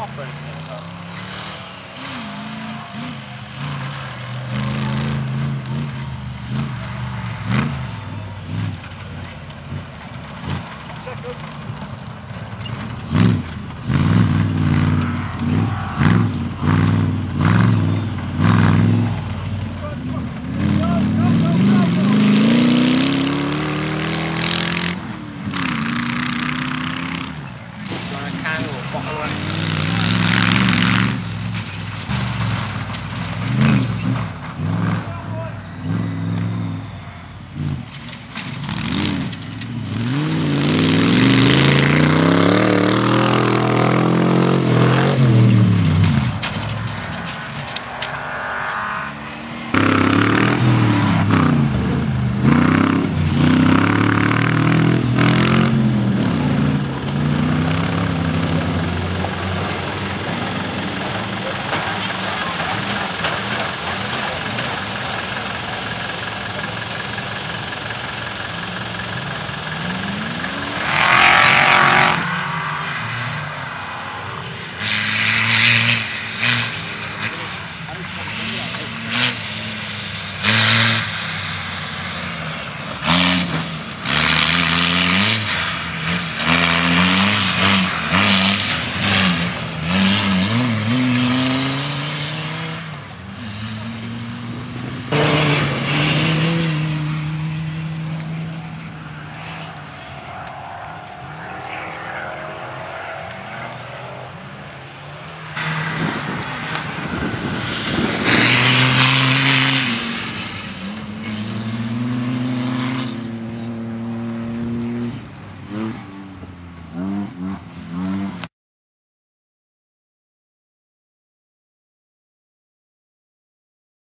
poppers in her. Check it.